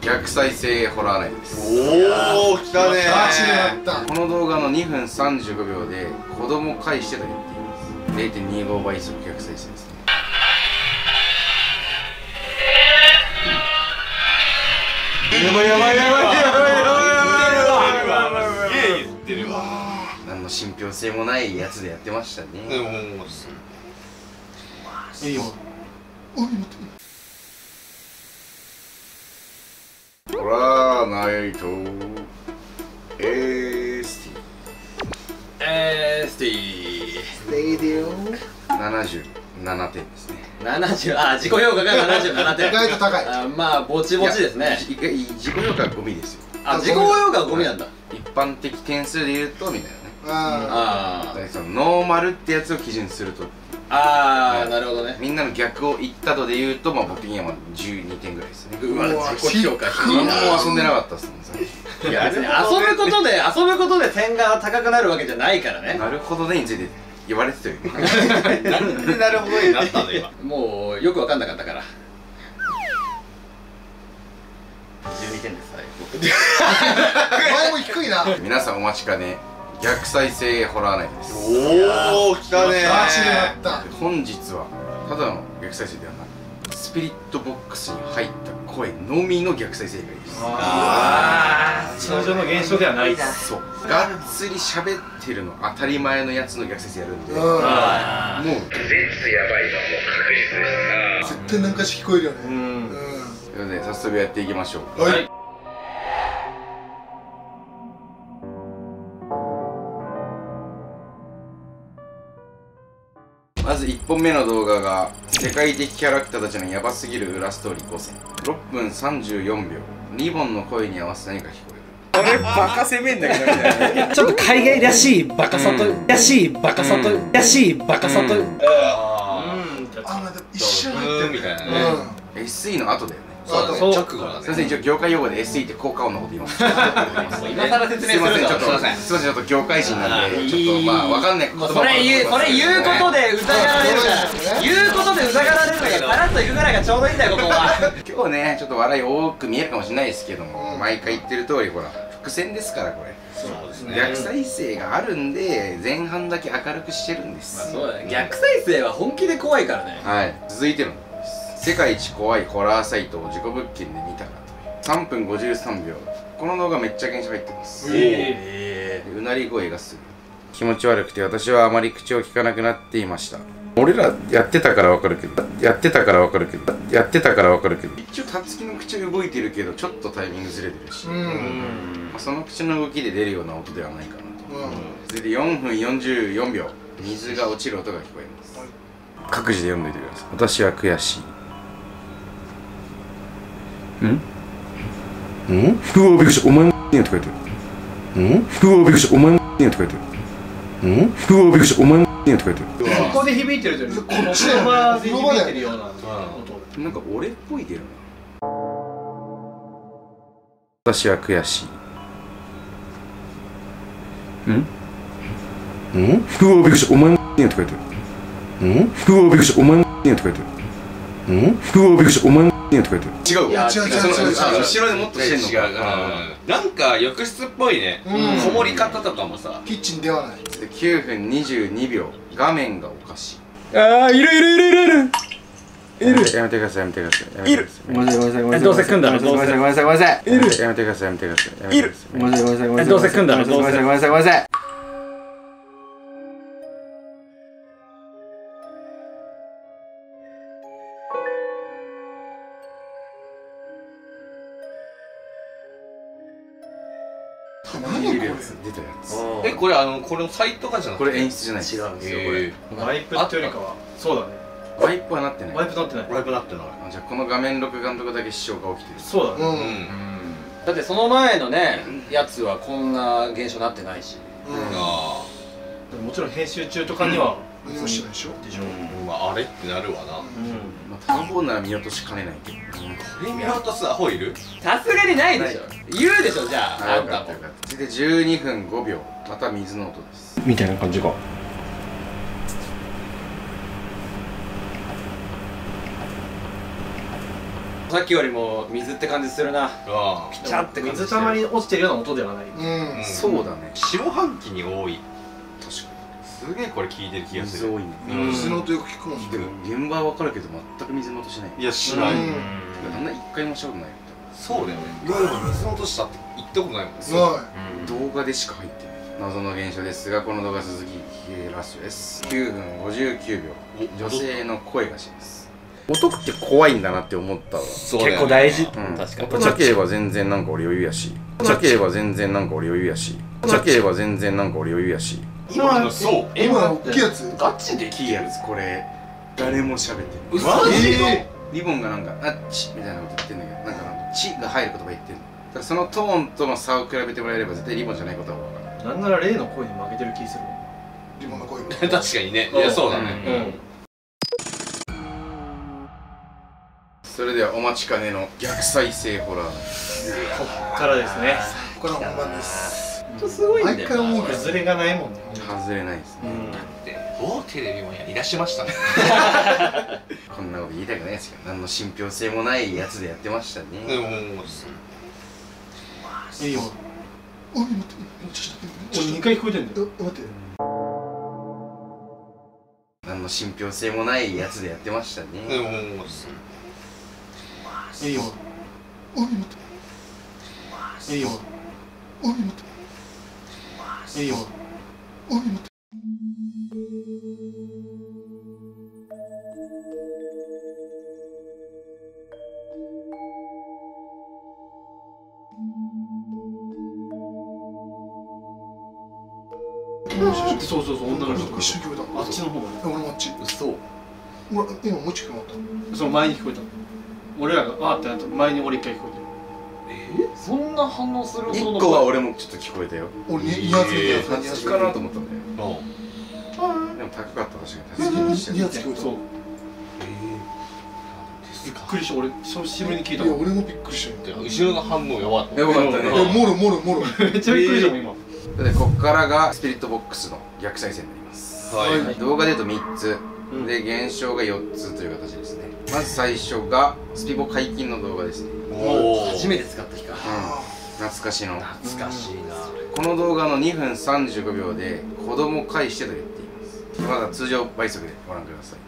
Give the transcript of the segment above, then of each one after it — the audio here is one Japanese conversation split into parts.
逆再生ホラーナイトです。おお来たね。ガチでやった。この動画の2分35秒で子供返してと言っています。0.25倍速逆再生ですね。やばいやばいやばいやばいやばい何の信憑性もないやつでやってましたねでももういいよホラーナイト。AST えー、スティレイディオ77点ですね。ー70あ自己評価が77点。意外と高い。あまあぼちぼちですね自己評価はゴミですよ。あ自己評価はゴミなんだ。一般的点数で言うとみたいなね。ああノーマルってやつを基準にするとーあーはい。なるほどね。みんなの逆を言ったとで言うとまあ僕的にはまあ12点ぐらいですね。うわ自己評価低いもうな遊んでなかったっすもんさっきいや別に遊ぶことで 遊ぶことで点が高くなるわけじゃないからね。なるほどねについて言われてたよね なんでなるほどになったの今。もうよく分かんなかったから。12点ですはい。あ 前も低いな。皆さんお待ちかね逆再生ホラーナイトです。おお来たね。ガチでやった本日はただの逆再生ではなくスピリットボックスに入った声のみの逆再生がいいです。あ通常の現象ではないですそう。がっつり喋ってるの当たり前のやつの逆再生やるんで、うん。もう。あ絶対なんかし聞こえるよね。うん。うん。ということで早速やっていきましょう。はいまず1本目の動画が世界的キャラクターたちのヤバすぎる裏ストーリー5選6分34秒。リボンの声に合わせて何か聞こえる。俺バカ攻めんだけどみたいな。ちょっと海外らしいバカさと、うんらしいバカさと、うんらしいバカさと、うん。うん。あなん。か一瞬入ってるみたいなうねん SE の後だよねそう直後だね。すいません一応業界用語で SE って効果音のこと言います。今更説すいませんちょっと明するのすいませんちょっと業界人なんあでーちょっとまあわかんない言葉それ言うそれ言うことで疑われるから。言うことで疑われるからパラッと行くぐらいがちょうどいいんだよここは。今日ねちょっと笑い多く見えるかもしれないですけども、うん。毎回言ってる通りほら伏線ですからこれ。そうですね。逆再生があるんで前半だけ明るくしてるんです、そうだね。逆再生は本気で怖いからね。はい。続いての世界一怖いホラーサイトを自己物件で見たらと。いう3分53秒。この動画めっちゃ原書入ってます。えでうなり声がする。気持ち悪くて私はあまり口を聞かなくなっていました。俺らやってたからわかるけど。やってたからわかるけど。やってたからわかるけど。一応たつきの口は動いてるけどちょっとタイミングずれてるし、うん。まあその口の動きで出るような音ではないかなと。うん。続いて4分44秒。水が落ちる音が聞こえます。各自で読んでいてください。私は悔しいん？んうわびっくりしたお前もねとか言ってるんうわびっくりしたお前もねとか言ってるんうわびっくりしたお前もねとか言ってここで響いてるというよりこっちの場で響いてるような音るなんか俺っぽいけどな私は悔しいんんうわびっくりしたお前もねとか言ってるんうわびっくりしたお前もねとか言ってるんうわびっくりしたお前も違ういや違う違う違う。違う後ろでもっとしてんのか。違う、うん、なんか浴室っぽいね、うん。こもり方とかもさ。キッチンではない。9分22秒。画面がおかしい。ああいるいるいるいるいる。いる。やめてくださいやめてくださいい。る。ごめんなさいごめんなさいどうせ組んだらどうせ。ごめんなさいごめんなさいいるやめてくださいやめてください。いる。ごめんなさいごめんなさいごめんなさい。どうせ組んだらどうせ。ごめんなさいごめんなさいごめんなさいこれあのこれのサイトかじゃなくて？これ演出じゃない違うんですよこれ。えワイプっていうよりかはそうだね。ワイプはなってない。ワイプなってない。ー、ワイプなってない。あじゃあこの画面録画のとこだけ支障が起きてる。そうだね。うん。うんだってその前のねやつはこんな現象なってないし。うん。あでももちろん編集中とかには何もしてないでしょでしょーまああれってなるわなうまあ多分なら見落としかねないけど。これ見落とすアホいるさすがにないでしょ。言うでしょじゃあ。あんたも。かったよかった。続いて12分5秒。また水の音です。んみたいな感じか。さっきよりも水って感じするな。あピチャって感じ水たまり落ちてるような音ではない。うん。うんそうだね。下半期に多いすげえこれ聞いてる気にがする。水多いねうん。水の音よく聞くもんでも現場は分かるけど全く水の音しない。いやしない、うん。あんな一回もしたことないよそうだよね。ルーム水の音したって言ったことない。もん。は動画でしか入ってない。謎の現象ですがこの動画は鈴木ラッシュです。9分59秒。女性の声がします。音って怖いんだなって思ったわ。そう結構大事。うん、確かに。音なければ全然なんか俺余裕やし。音なければ全然なんか俺余裕やし。音なければ全然なんか俺余裕やし今のそう。い今大きいやつ？ガチでいいやつこれ。誰も喋ってない。マジ？えリボンがなんか「あっち」みたいなこと言ってんだけど。なんかなんか「ち」が入る言葉言ってんの。だからそのトーンとの差を比べてもらえれば絶対リボンじゃないことは分かるなんなら例の声に負けてる気するリボンの声が 確かにね。いやそうだね。うん、うん、それではお待ちかねの逆再生ホラー。こっからですね。これは本番ですほんとすごいんだよ毎回思うけど崩れがないもんね。外れないですね、で某テレビもやりだしましたね。こんなこと言いたくないですけど何の信憑性もないやつでやってましたね、でももういいよおい待ってちょっと俺2回聞こえてんだよ。待って。何の信憑性もないやつでやってましたね、でももういいよおい待っていいよおい待っていいよおい待ってそうそうそう女の人一緒に聞こえた。あっちの方がえ俺もあっち。嘘。俺今もう一回聞こえその前に聞こえた。の俺らがわーってなった。前に俺一回聞こえてるそんな反応する一個は俺もちょっと聞こえたよ。た俺2発目2発目2発目初かなと思ったんだよ。うんでも高かった確かえに確かに。2発聞こえたそう。びっくりした。俺久しぶりに聞いたのいや俺もびっくりしたよ。後ろの反応やばかったよかったね。もろもろもろ。めっちゃびっくりしたもん今。でこっからがスピリットボックスの逆再生になります。はい。動画で言うと3つ。うん。で現象が4つという形ですね。まず最初がスピボ解禁の動画ですね。お初めて使った日かうん。懐かしの。懐かしいな。この動画の2分35秒で子供返してと言っています。まだ通常倍速でご覧ください。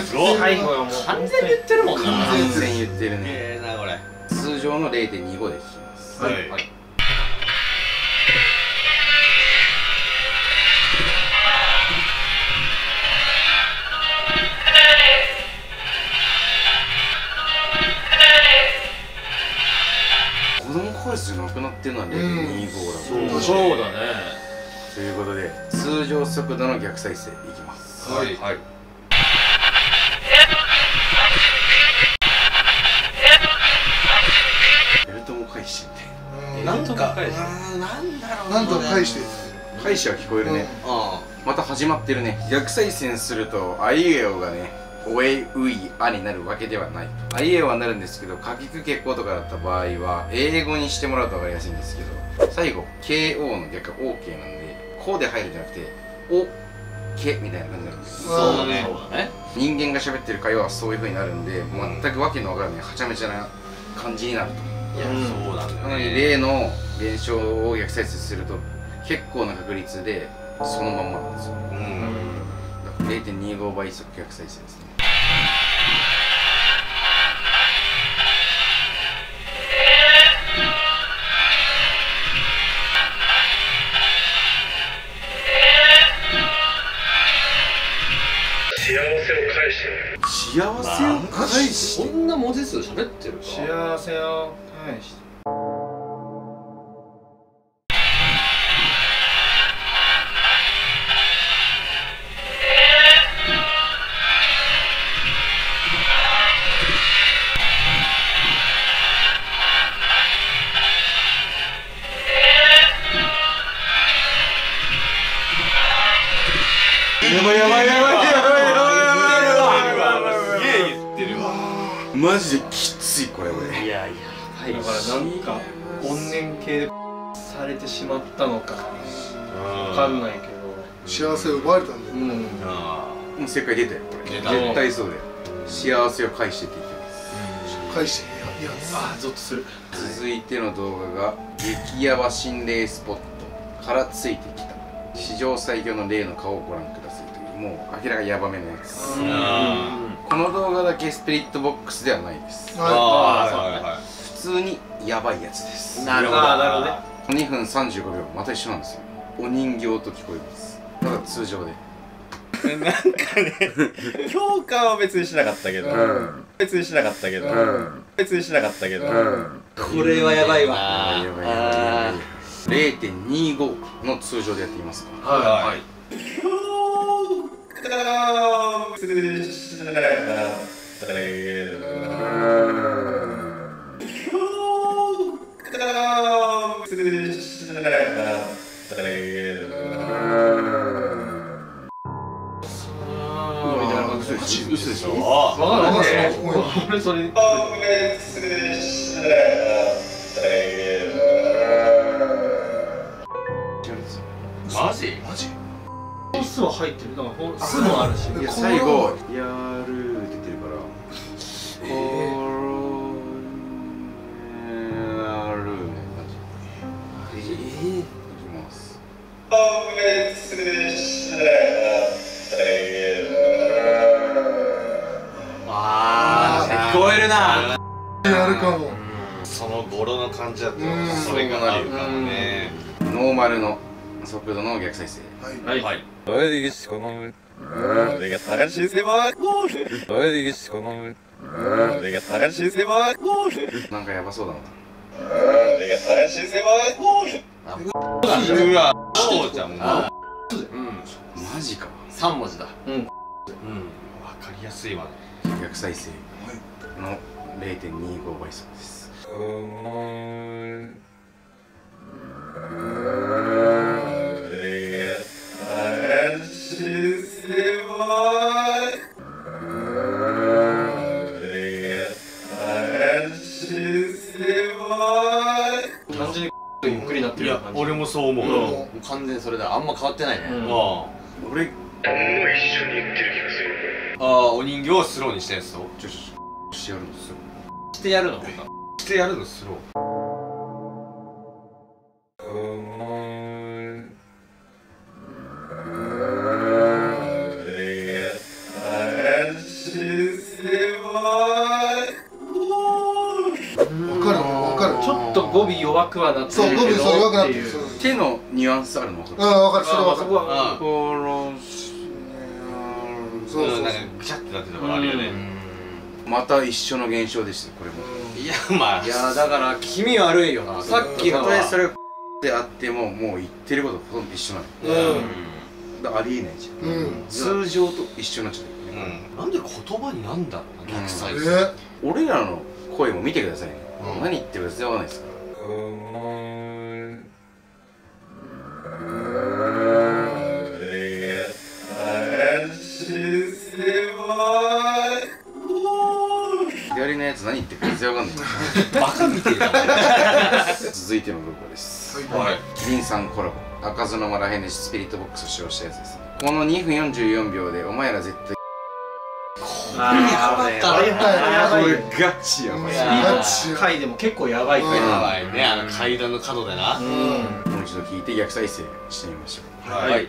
すごい。最後はもう完全に言ってるもんな。完全言ってる。ね。ええなこれ。通常の0.25で聞きます。はい。子くなってるのは0.25だそうそうだね。ということで通常速度の逆再生いきます。はい。はい。なんか返しあーなんだろうな。んとか返して返しは聞こえるね、あ。また始まってるね。逆再生するとあいうえおがねおえういあになるわけではない。あいうえおはなるんですけど書きくけことかだった場合は英語にしてもらうと分かりやすいんですけど最後 KO の逆が OK なんでこうで入るんじゃなくておけみたいな感じになるんです。そうだね。そうだね。人間が喋ってる会話はそういう風になるんで全くわけのわからないはちゃめちゃな感じになると。いやそうなんだなのに例の現象を逆再生すると結構な確率でそのまんまなんですよ。うん。0.25倍速逆再生ですね幸せを返して。そんな文字数喋ってるか。幸せを返して奪われたんだようん。あもう正解出たよ。これ絶対そうだよ。幸せを返してって言ってます返していやあーゾッとする続いての動画が激ヤバ心霊スポットからついてきた史上最強の霊の顔をご覧くださいというもう明らかにヤバめのやつこの動画だけスピリットボックスではないですはああはいはいはい普通にヤバいやつですなるほどなるほどね2分35秒また一緒なんですよお人形と聞こえますただ通常で。なんかね評価は別にしなかったけど、ん。別にしなかったけど、うん。別にしなかったけど、うん。これはやばいわ。やばいやばいやばいやばい。0.25の通常でやってみます。かはい。はい別にしなかったけど別にしなかった嘘でしょ？嘘でしょあわかんない。俺それマジ？マジ？巣は入ってる。なんかほん巣もあるし。いやこ最後れは「やる」って言ってるから「コロうんそれがあるかもねノーマルの速度の逆再生はいはいはいどおいしこの俺が探しせばゴールおいしこの俺が探しせばゴールなん。かやばそうだな俺が探しせばゴールうわそうじゃん。もうあうん。マジか3文字だうん。うん。わかりやすいわ逆再生の0.25倍速です俺が探しせば俺が探しせば単純にゆっくりなっていやる感じ。俺もそう思う。うんうん完全にそれだあんま変わってないね。うん。あ俺あお人形をスローにしてんすよ。ちょちょしてやるんですよしてやるの？してやるのスローくはなってそうるけど語尾そう弱くなっっていう手のニュアンスあるの？分かるうんわかる。それあはわかる。そこはあ殺しそうそうそう。なんかぐちゃってなってたからあるよね。また一緒の現象でしたこれも。いやまあいやだから気味悪いよ。なさっきのは。それであってももう言ってることほとんど一緒なの。うん。ありえないじゃん。うん。通常と一緒になっちゃっうん。なんで言葉になんだろうな逆再生え？俺らの声も見てくださいね、うん。何言ってるか全然わかんないですから左のやつ何言ってるか全然わかん。ないバカみてえだ続いての動画ですはいキリンさん。コラボ開かずの間らへん。でスピリットボックスを使用したやつですねこの2分44秒でお前ら絶対やばいやばい。やばいよガチやばい。回でも結構やばい。やばいね。あの階段の角でな。うん。もう一度聞いて逆再生してみましょう。はい。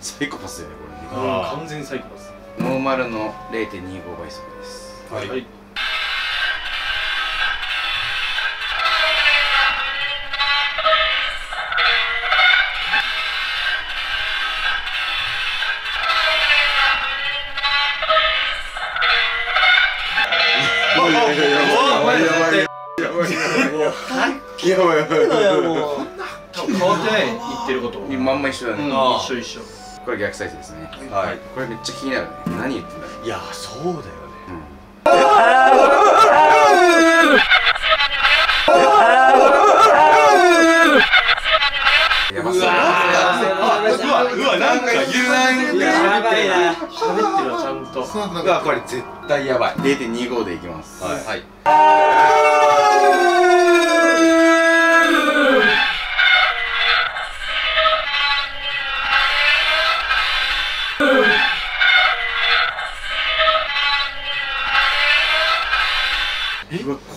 サイコパスだよねこれ完全にサイコパスノーマルの0.25倍速ですはいはいやばいやばいやばい。もう多分変わってない。言ってることうんまんま一緒だね、あ一緒一緒これ逆再生ですね。はい。これめっちゃ気になるね。何言ってんだろう。いやそうだよね。やばそううわうなんか言うなんやばいな喋ってるわちゃんと。そ うなんかこれ絶対やばい。0.25でいきますはい、はい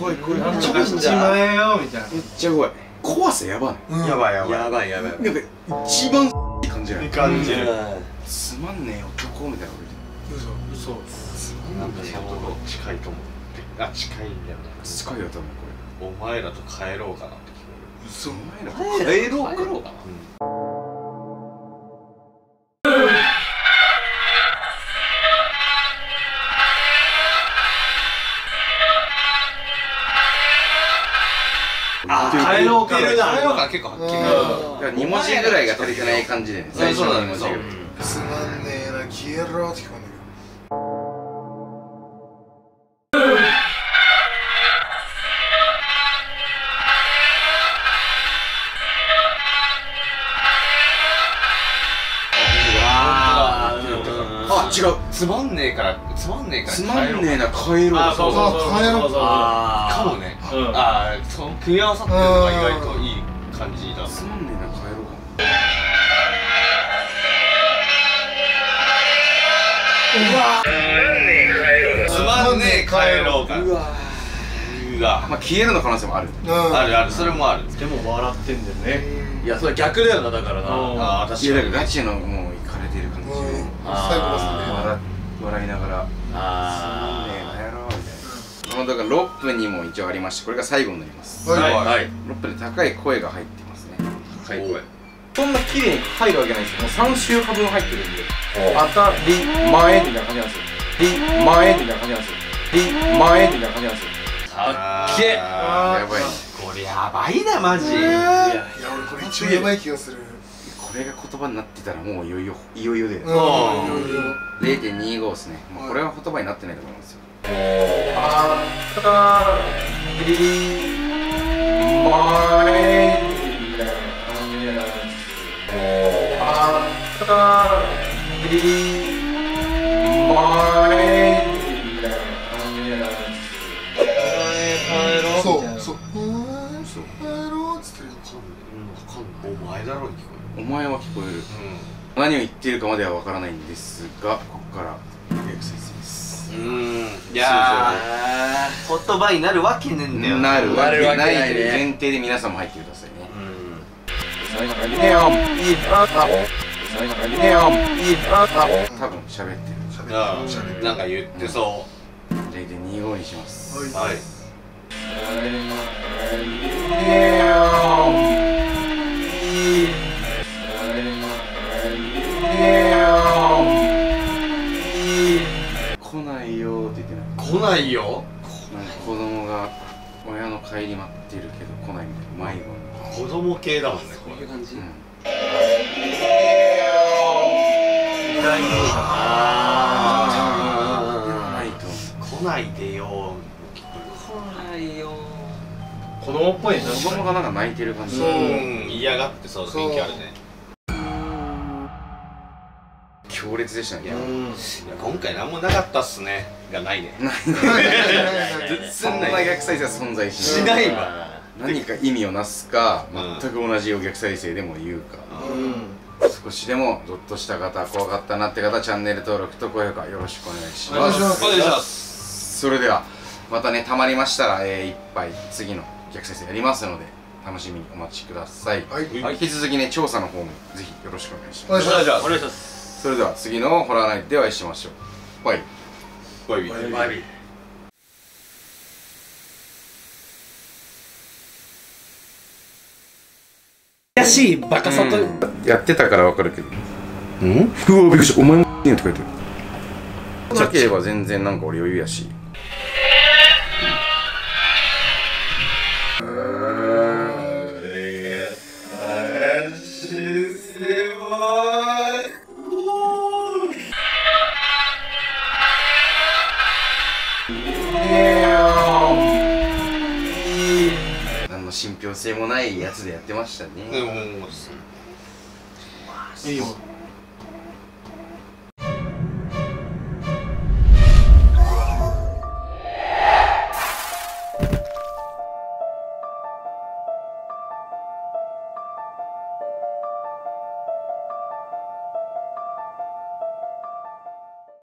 怖い怖い。ちょっと一万円よみたいなめっちゃ怖い。怖さやばい、うん、やばいやばいやばい。やばいなんい一番じない感じる。つまんねえ男みたいなこと嘘。なんかその近いと思って。あ近いんだよな。言って近いよ多分こお前らと帰ろうかなって聞こ嘘。お前らえる帰ろうか帰ろうかあ帰ろうか帰ろうかな結構はっきり。うん。だから2文字ぐらいが足りてない感じでね。最初の2文字ぐらいつまん。ねえな消えろって聞こえ違う。つまんねえからつまんねえからつまんねえな帰ろう。あそうそうそうそうあ帰ろうそう。そうかもね。うん。ああその組み合わさってるのが意外といい感じだ。つまんねえな帰ろうかつまんねえ帰ろうか。うわうわ。まあ消えるの可能性もある。うん。あるあるそれもある。でも笑ってんだよね。いやそれ逆だよなだからな。ああ確かに。いやだからガチのもういかれてる感じでうん笑最後ですね笑いながら。あねえやろうみたいな。だから6分にも一応ありましてこれが最後になります。はい。はいはい6分で高い声が入ってますね。高い声。そんな綺麗に入るわけないんですよ。もう3週間分入ってるんで。当たり前みたいな感じなんですよ。り前みたいな感じなんですよ。り前みたいな感じなんですよ。あっけ。やばい。これやばいなマジ。いや俺これ一番やばい気がする。これが言葉になってたらもういよいよいよいよでうんいろいろ0.25ですね。もうこれは言葉になってないと思いますよ何を言っているかまではわからないんですがここから。エク先生ですうん。うんいやー。言葉になるわけねえんだよ。なるわけけないという前提で皆さんも入ってくださいね。多分喋ってる喋ってある喋ってなん。か言ってそ0.25にしますはいうはい来来ないよ。子供が親の帰り待ってるけど来ないみたいな迷子子供系だもんねこれうんあではないと。ー。来ないでよ子供っぽいね。子供がなんか泣いてる感じ。うん。嫌がってそう雰囲気あるね強烈でしたね。いや今回何もなかったっすね。がないね。そんな逆再生は存在ししない。ないわ。何か意味をなすかうん全く同じお逆再生でも言うか。うん。少しでもゾッとした方怖かったなって方チャンネル登録と高評価よろしくお願いします。お願いします。お願いします。それではまたねたまりましたら、えー、一杯次の逆再生やりますので楽しみにお待ちください、はい。引き続きね調査の方もぜひよろしくお願いします。願いします。お願いしますそれでは次のホラーナイトでお会いしましょう。バイ。バイビー。バイビー。怪しいバカさと。やってたからわかるけど。うん？うわびっくりしたお前もねとか言ってる。なければ全然なんか俺余裕やし性もないやつでやってましたね、でももういいよ